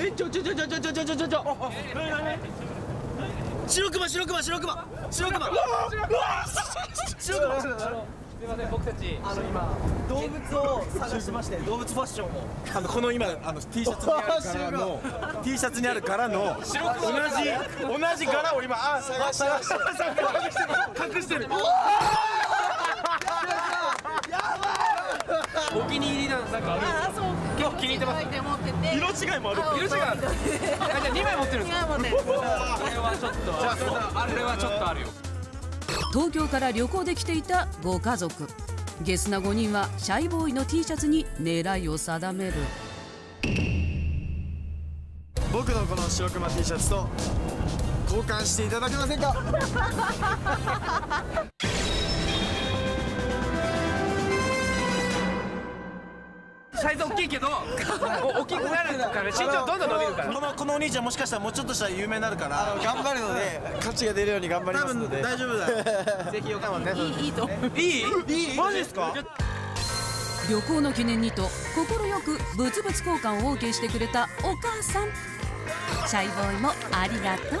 えちょちょちょちょちょちょちょちょちょちょ白熊白熊白熊白熊白熊すみません僕たちあの今動物を探してまして動物ファッションをあのこの今あの T シャツにある柄の T シャツにある柄の同じ同じ柄を今あ探して隠してるお気に入りなんですなんかあるあそう結構気に入ってます。で持ってて色違いもある。色違い。あるあじゃあ2枚持ってるんですか？違う持ってるこれはちょっとじゃあそれはちょっとあるよ。東京から旅行で来ていたご家族。ゲスな5人はシャイボーイの T シャツに狙いを定める。僕のこの白熊 T シャツと交換していただけませんか？サイズ大きいけどお大きくなるから身長どんどん伸びるから。このこのお兄ちゃんもしかしたらもうちょっとしたら有名になるから。頑張るので。価値が出るように頑張り多ますので。分大丈夫だ。よ ぜひよかったね。いいいいといい？いい？マジですか？旅行の記念にと快く物々交換を OK してくれたお母さん。シャイボーイもありがとう。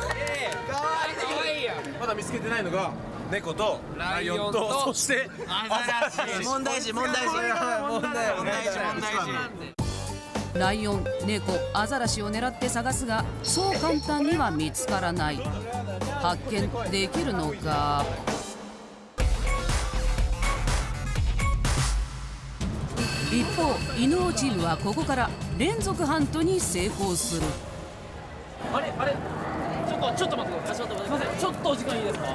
まだ見つけてないのが猫とライオンとそして問題児問題児。問題問題児問題児。ライオン猫アザラシを狙って探すがそう簡単には見つからない。発見できるのか一方犬王チームはここから連続ハントに成功する。あれあれちょっとちょっと待ってください。ちょっと待ってすみません。ちょっとお時間いいですか？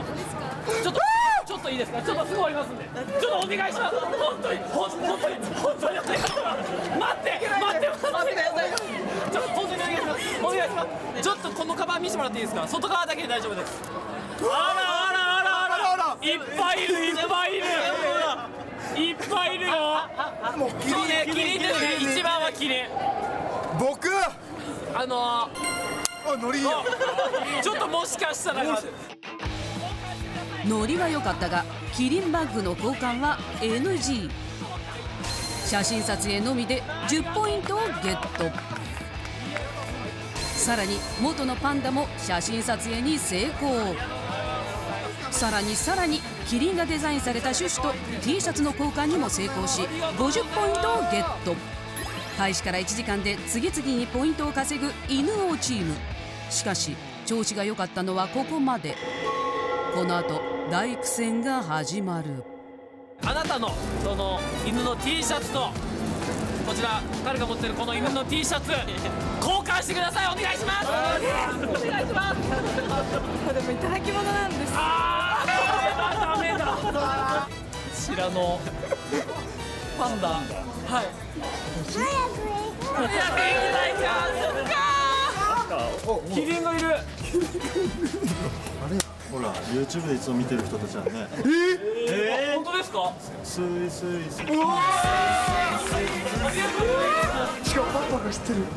ちょっとちょっといいですか？ちょっとすぐ終わりますんで。ちょっとお願いします本当に本当に本当に。お願いします待って待って。待ってちょっと本当にお願い。しますお願い。しますちょっとこのカバン見せてもらっていいですか？外側だけで大丈夫ですあらあらあらあらあら。いっぱいいるいっぱいいる。いっぱいいるよ。もうキリンキリンですね一番はキリン僕あのあノリいいやちょっともしかしたらノリは良かったがキリンバッグの交換は NG 写真撮影のみで10ポイントをゲット。さらに元のパンダも写真撮影に成功。さらにさらにキリンがデザインされたシュシュと T シャツの交換にも成功し50ポイントをゲット。開始から1時間で次々にポイントを稼ぐ犬王チームしかし調子が良かったのはここまで。この後大苦戦が始まる。あなたのその犬の T シャツとこちら彼が持ってるこの犬の T シャツ交換してください。お願いします。お願いします。でもいただき物なんです。あーダメだ。ダメだ。こちらのパンダ。はい。早くい。やできない。じゃんキリンがいる。ほら YouTube でいつも見てる人たちはね。本当ですか？スイスイスイ。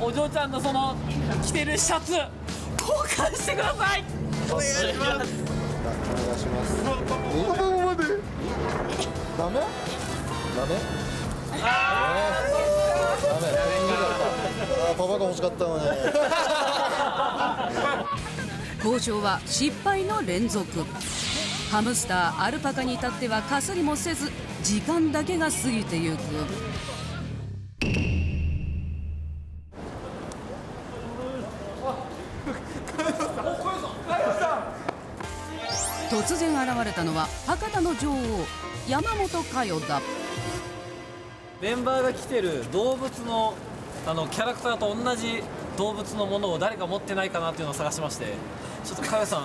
お嬢ちゃんのその着てるシャツ。交換してください。お願いします。ダメ？ダメ？あパパが欲しかったのね交渉は失敗の連続。ハムスターアルパカに至ってはかすりもせず時間だけが過ぎてゆく。突然現れたのは博多の女王山本佳代だ。メンバーが着てる動物のあのキャラクターと同じ動物のものを誰か持ってないかなっていうのを探しましてちょっとかよさん。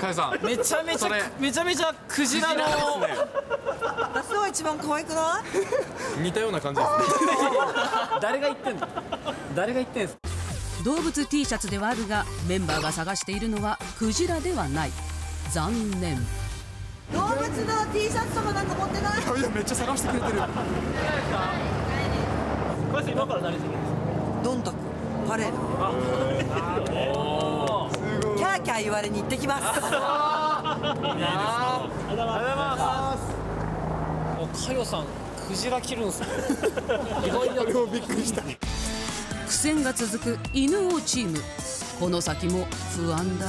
かよさん。めちゃめちゃめちゃめちゃクジラの私のが一番可愛くない？似たような感じですね。誰が言ってんの？誰が言ってんす動物 T シャツではあるがメンバーが探しているのはクジラではない。残念。動物の T シャツとかなんか持ってない？いやめっちゃ探してくれてる。これ今から何してるんですどんたくパレード。キャーキャー言われに行ってきます。かかよさんクジラ切るんすね。意外だ俺もびっくりした。ク苦戦が続く犬王チーム。この先も不安だ